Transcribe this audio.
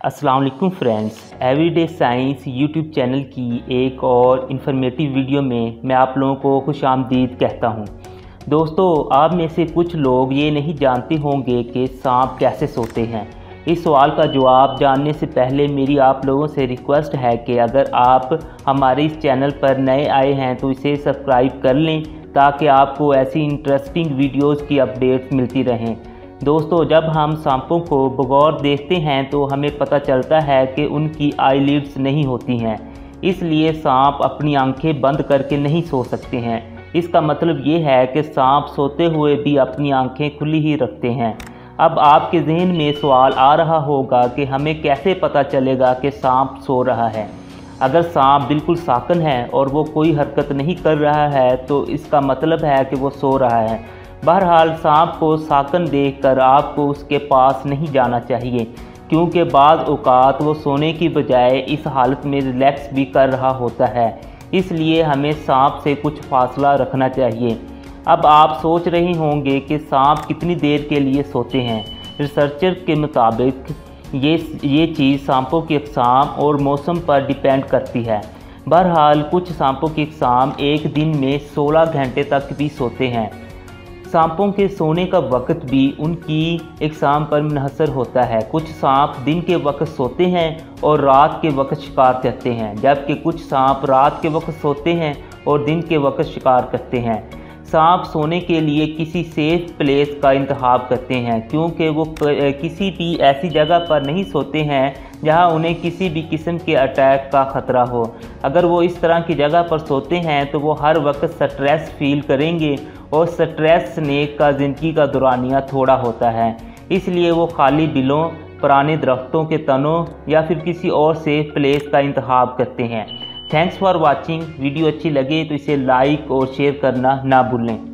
वालेकुम friends. Everyday science YouTube channel की एक और इन्फॉर्मेटिव वीडियो में मैं आप लोगों को खुश आमदीद कहता हूँ। दोस्तों, आप में से कुछ लोग ये नहीं जानते होंगे कि सांप कैसे सोते हैं। इस सवाल का जवाब जानने से पहले मेरी आप लोगों से रिक्वेस्ट है कि अगर आप हमारे इस चैनल पर नए आए हैं तो इसे सब्सक्राइब कर लें, ताकि आपको ऐसी इंटरेस्टिंग वीडियोज़ की अपडेट्स मिलती रहें। दोस्तों, जब हम सांपों को बगौर देखते हैं तो हमें पता चलता है कि उनकी आईलिड्स नहीं होती हैं। इसलिए सांप अपनी आँखें बंद करके नहीं सो सकते हैं। इसका मतलब ये है कि सांप सोते हुए भी अपनी आँखें खुली ही रखते हैं। अब आपके जहन में सवाल आ रहा होगा कि हमें कैसे पता चलेगा कि सांप सो रहा है। अगर सांप बिल्कुल साकन है और वो कोई हरकत नहीं कर रहा है तो इसका मतलब है कि वो सो रहा है। बहरहाल सांप को साकन देखकर आपको उसके पास नहीं जाना चाहिए, क्योंकि बाज़ अवकात वो सोने की बजाय इस हालत में रिलैक्स भी कर रहा होता है। इसलिए हमें सांप से कुछ फासला रखना चाहिए। अब आप सोच रहे होंगे कि सांप कितनी देर के लिए सोते हैं। रिसर्चर के मुताबिक ये ये चीज़ सांपों की अकसाम और मौसम पर डिपेंड करती है। बहरहाल कुछ सांपों की अकसाम एक दिन में 16 घंटे तक भी सोते हैं। सांपों के सोने का वक्त भी उनकी एक सांप पर मुनहसर होता है। कुछ सांप दिन के वक्त सोते हैं और रात के वक्त शिकार करते हैं, जबकि कुछ सांप रात के वक्त सोते हैं और दिन के वक्त शिकार करते हैं। सांप सोने के लिए किसी सेफ़ प्लेस का इंतखब करते हैं, क्योंकि वो किसी भी ऐसी जगह पर नहीं सोते हैं, जहाँ उन्हें किसी भी किस्म के अटैक का ख़तरा हो। अगर वो इस तरह की जगह पर सोते हैं तो वो हर वक्त स्ट्रेस फील करेंगे, और स्ट्रेस स्नेक का ज़िंदगी का दुरानिया थोड़ा होता है। इसलिए वो खाली बिलों, पुराने दरख्तों के तनों, या फिर किसी और सेफ़ प्लेस का इंतखब करते हैं। थैंक्स फॉर वॉचिंग वीडियो अच्छी लगे तो इसे लाइक और शेयर करना ना भूलें।